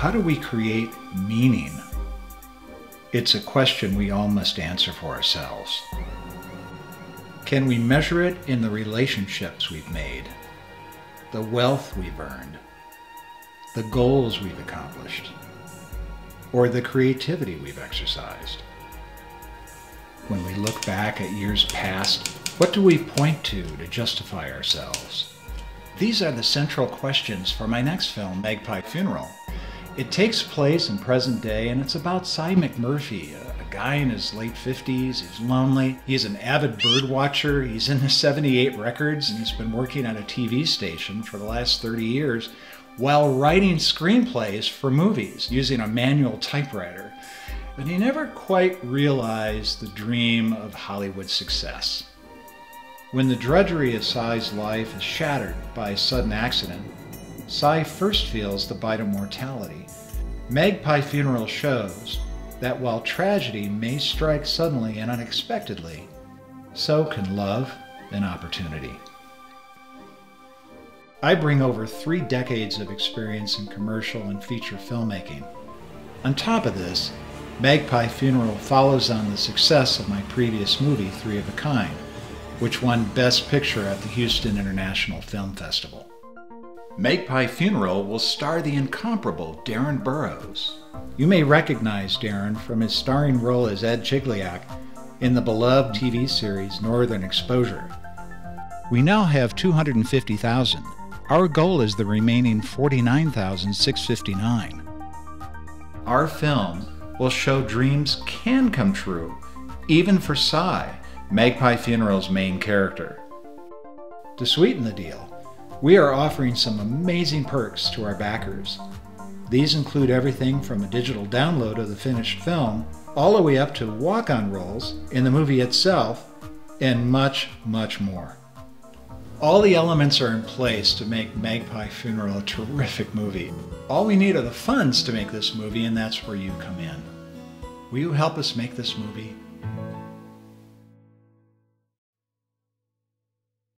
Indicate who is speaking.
Speaker 1: how do we create meaning? It's a question we all must answer for ourselves. Can we measure it in the relationships we've made, the wealth we've earned, the goals we've accomplished, or the creativity we've exercised? When we look back at years past, what do we point to to justify ourselves? These are the central questions for my next film, Magpie Funeral. It takes place in present day and it's about Cy McMurphy, a, guy in his late 50s. He's lonely. He's an avid bird watcher. He's in the 78 records and he's been working at a TV station for the last 30 years while writing screenplays for movies using a manual typewriter. But he never quite realized the dream of Hollywood success. When the drudgery of Cy's life is shattered by a sudden accident, Cy first feels the bite of mortality. Magpie Funeral shows that while tragedy may strike suddenly and unexpectedly, so can love and opportunity. I bring over three decades of experience in commercial and feature filmmaking. On top of this, Magpie Funeral follows on the success of my previous movie, Three of a Kind, which won Best Picture at the Houston International Film Festival. Magpie Funeral will star the incomparable Darren Burrows. You may recognize Darren from his starring role as Ed Chigliak in the beloved TV series Northern Exposure. We now have 250,000. Our goal is the remaining 49,659. Our film will show dreams can come true, even for Cy, Magpie Funeral's main character. To sweeten the deal, we are offering some amazing perks to our backers. These include everything from a digital download of the finished film all the way up to walk on roles in the movie itself and much, much more. All the elements are in place to make Magpie Funeral a terrific movie. All we need are the funds to make this movie, and that's where you come in. Will you help us make this movie?